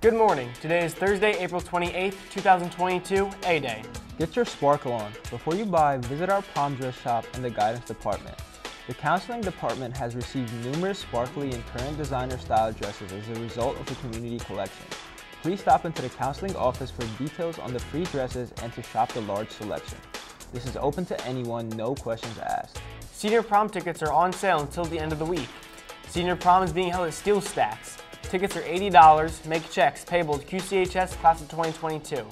Good morning. Today is Thursday, April 28th, 2022, A-Day. Get your sparkle on. Before you buy, visit our prom dress shop in the guidance department. The counseling department has received numerous sparkly and current designer style dresses as a result of the community collection. Please stop into the counseling office for details on the free dresses and to shop the large selection. This is open to anyone, no questions asked. Senior prom tickets are on sale until the end of the week. Senior prom is being held at Steel Stacks. Tickets are $80. Make checks payable to QCHS Class of 2022.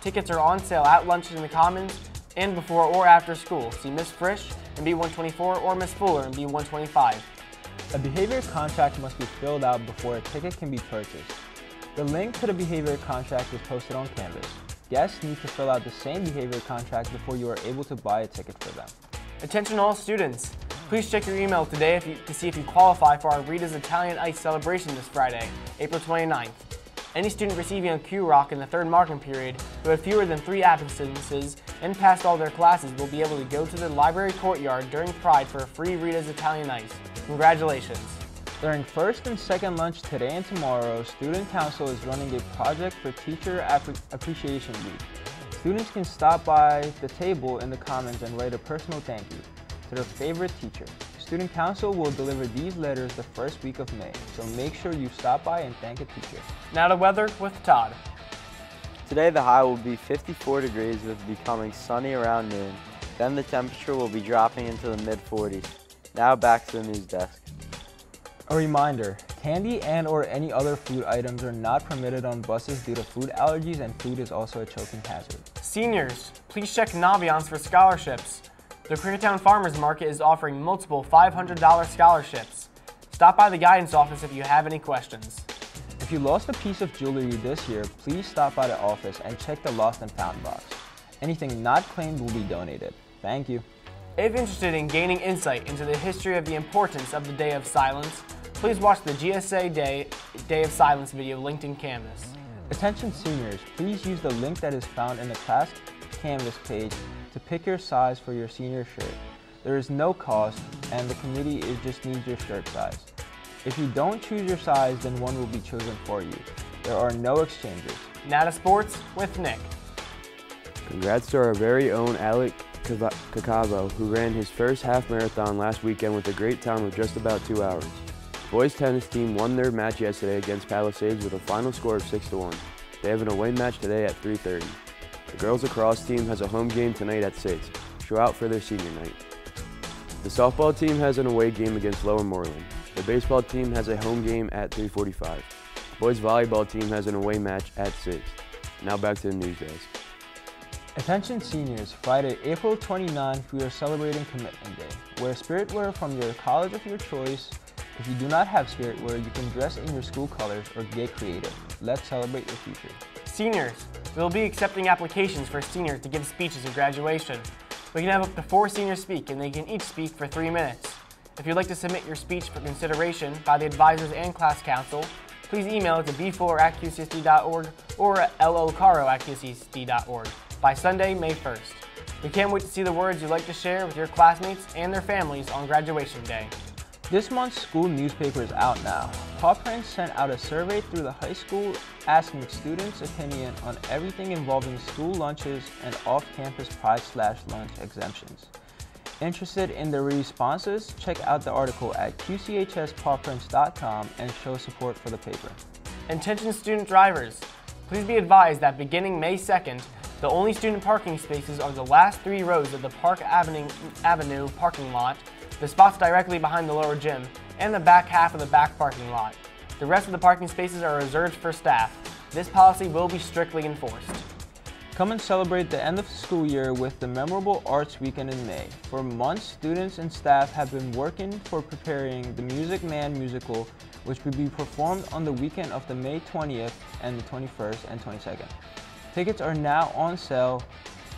Tickets are on sale at lunch in the Commons and before or after school. See Miss Frisch in B124 or Miss Fuller in B125. A behavior contract must be filled out before a ticket can be purchased. The link to the behavior contract is posted on Canvas. Guests need to fill out the same behavior contract before you are able to buy a ticket for them. Attention all students. Please check your email today you, to see if you qualify for our Rita's Italian Ice celebration this Friday, April 29th. Any student receiving a Q-Rock in the third marking period who had fewer than three absences and passed all their classes will be able to go to the library courtyard during Pride for a free Rita's Italian Ice. Congratulations. During first and second lunch today and tomorrow, Student Council is running a project for Teacher Appreciation Week. Students can stop by the table in the Commons and write a personal thank you to their favorite teacher. Student Council will deliver these letters the first week of May, so make sure you stop by and thank a teacher. Now to weather with Todd. Today the high will be 54 degrees with becoming sunny around noon. Then the temperature will be dropping into the mid 40s. Now back to the news desk. A reminder, candy and or any other food items are not permitted on buses due to food allergies and food is also a choking hazard. Seniors, please check Naviance for scholarships. The Quakertown Farmers Market is offering multiple $500 scholarships. Stop by the guidance office if you have any questions. If you lost a piece of jewelry this year, please stop by the office and check the lost and found box. Anything not claimed will be donated. Thank you. If interested in gaining insight into the history of the importance of the Day of Silence, please watch the GSA Day, Day of Silence video linked in Canvas. Attention seniors, please use the link that is found in the class Canvas page to pick your size for your senior shirt. There is no cost and the committee is just needs your shirt size. If you don't choose your size, then one will be chosen for you. There are no exchanges. Now to sports with Nick. Congrats to our very own Alec Cacavo, who ran his first half marathon last weekend with a great time of just about two hours. Boys tennis team won their match yesterday against Palisades with a final score of 6 to 1. They have an away match today at 3.30. The girls lacrosse team has a home game tonight at 6. Show out for their senior night. The softball team has an away game against Lower Moreland. The baseball team has a home game at 3.45. The boys volleyball team has an away match at 6. Now back to the news desk. Attention seniors, Friday, April 29th, we are celebrating Commitment Day. Wear spirit wear from your college of your choice. If you do not have spirit wear, you can dress in your school colors or get creative. Let's celebrate your future. Seniors, we will be accepting applications for seniors to give speeches at graduation. We can have up to four seniors speak and they can each speak for three minutes. If you'd like to submit your speech for consideration by the advisors and class council, please email it to bfuller at qcsd.org or locaro at qcsd.org by Sunday, May 1st. We can't wait to see the words you'd like to share with your classmates and their families on graduation day. This month's school newspaper is out now. Paw sent out a survey through the high school asking students' opinion on everything involving school lunches and off-campus pride slash lunch exemptions. Interested in the responses? Check out the article at qchspawprints.com and show support for the paper. Attention student drivers, please be advised that beginning May 2nd, the only student parking spaces are the last three rows of the Park Avenue, parking lot the spots directly behind the lower gym, and the back half of the back parking lot. The rest of the parking spaces are reserved for staff. This policy will be strictly enforced. Come and celebrate the end of the school year with the memorable Arts Weekend in May. For months, students and staff have been working for preparing the Music Man musical, which will be performed on the weekend of the May 20th and the 21st and 22nd. Tickets are now on sale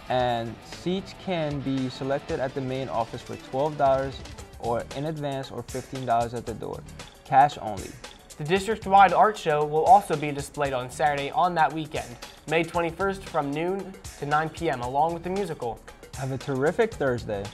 and seats can be selected at the main office for $12 or in advance or $15 at the door. Cash only. The district-wide art show will also be displayed on Saturday on that weekend, May 21st from noon to 9 p.m. along with the musical. Have a terrific Thursday.